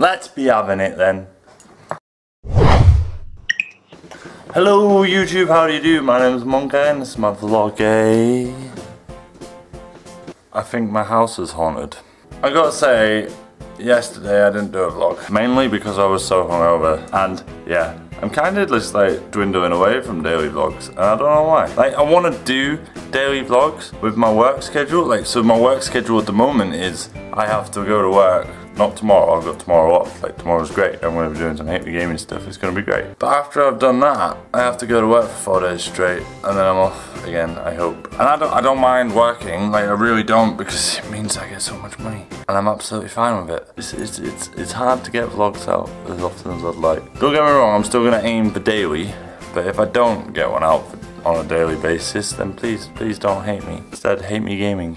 Let's be having it then. Hello YouTube, how do you do? My name is Monkaiy and this is my vlog. eh? I think my house is haunted. I gotta say, yesterday I didn't do a vlog. Mainly because I was so hungover and yeah, I'm kind of just like dwindling away from daily vlogs and I don't know why. Like I want to do daily vlogs with my work schedule. Like so my work schedule at the moment is I have to go to work not tomorrow, I've got tomorrow off. Like tomorrow's great. I'm gonna be doing some Hate Me Gaming stuff. It's gonna be great. But after I've done that, I have to go to work for four days straight, and then I'm off again. I hope. And I don't, I don't mind working. Like I really don't, because it means I get so much money, and I'm absolutely fine with it. It's it's it's, it's hard to get vlogs out as often as I'd like. Don't get me wrong. I'm still gonna aim for daily, but if I don't get one out on a daily basis, then please please don't hate me. Instead, hate me gaming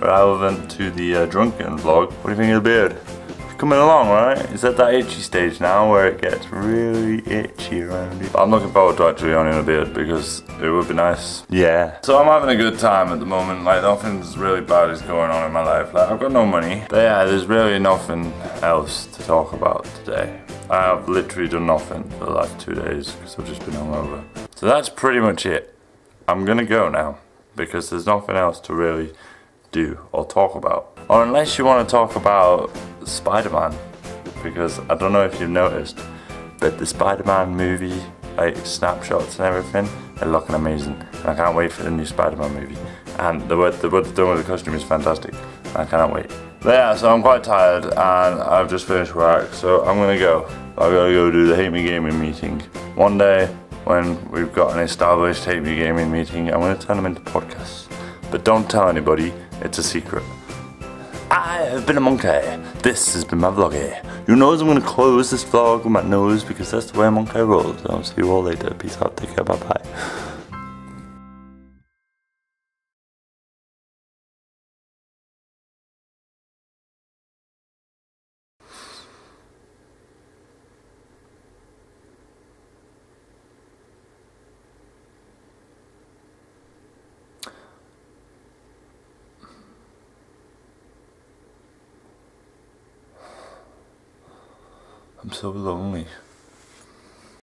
relevant to the uh, drunken vlog. What do you think of the beard? It's coming along, right? It's at that itchy stage now where it gets really itchy around here. I'm looking forward to actually owning a beard because it would be nice. Yeah. So I'm having a good time at the moment. Like nothing's really bad is going on in my life. Like I've got no money. But yeah, there's really nothing else to talk about today. I have literally done nothing for the last two days because I've just been hungover. So that's pretty much it. I'm gonna go now because there's nothing else to really do or talk about. Or unless you want to talk about Spider-Man, because I don't know if you've noticed, but the Spider-Man movie, like snapshots and everything, they're looking amazing. And I can't wait for the new Spider-Man movie. And the what, the, what they're doing with the costume is fantastic. I cannot wait. But yeah, so I'm quite tired and I've just finished work, so I'm gonna go. I gotta go do the Hate Me Gaming meeting. One day, when we've got an established Hate Me Gaming meeting, I'm gonna turn them into podcasts. But don't tell anybody, it's a secret. I have been a monkey. This has been my vloggy. You know I'm gonna close this vlog with my nose because that's the way a monkey rolls. I'll see you all later. Peace out. Take care. Bye bye I'm so lonely.